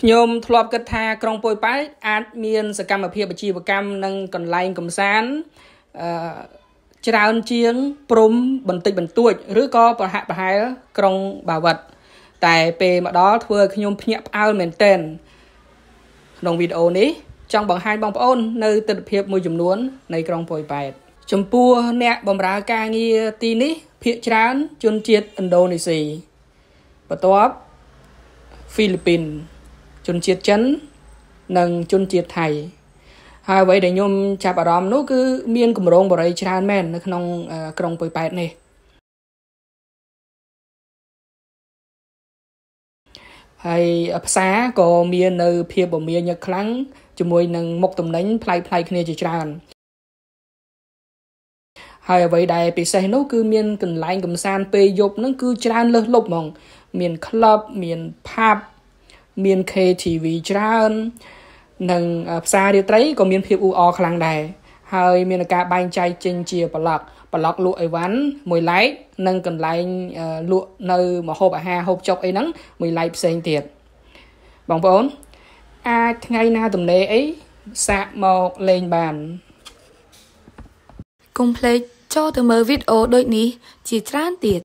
ខ្ញុំធ្លាប់គិតថាក្រុងប៉ោយប៉ែតអាចមានសកម្មភាពអាជីវកម្មនិងកន្លែងកំសាន្តអឺច្រើនជាងព្រំបន្តិចបន្តួចឬក៏ប្រហាក់ប្រហែលក្រុងបាវិតតែពេលមកដល់ធ្វើឲ្យខ្ញុំភ្ញាក់ផ្អើលមែនទែនក្នុងវីដេអូនេះចង់បង្ហាញបងប្អូននៅទស្សនវិជ្ជាមួយចំនួននៃក្រុងប៉ោយប៉ែតចំពោះអ្នកបម្រើការងារទីនេះភាគច្រើនជនជាតិឥណ្ឌូនេស៊ីបន្ទាប់ហ្វីលីពីន ជនជាតិចិន និងជនជាតិថៃហើយអ្វីដែលខ្ញុំចាប់អារម្មណ៍នោះគឺមានគម្រោងបរិយាច្រើនមែននៅក្នុងក្រុងប៉ោយប៉ែតនេះហើយផ្សារក៏មាននៅភាពបមាញឹកខ្លាំងជាមួយនឹងមុខទំនិញប្លែកៗគ្នាជាច្រើនហើយអ្វីដែលពិសេសនោះគឺមានកន្លែងកំសាន្តពេលយប់ហ្នឹងគឺច្រើនលើសលប់ហ្មង មានក្លឹបមានផាប់ មាន KTV ច្រើននិងផ្សាររាត្រីក៏មានភាពអ៊ូអរខ្លាំងដែរហើយមានការបែងចែកចេញជាប្លុកប្លុកលក់អីវ៉ាន់មួយឡែកនិងកន្លែងលក់នៅម្ហូបអាហារហូបចុកអីហ្នឹងមួយឡែកផ្សេងទៀតបងប្អូន អាចថ្ងៃណាទំនេរអីសាកមកលេងបាន កុំភ្លេចចូលទៅមើលវីដេអូដូចនេះជាច្រើនទៀត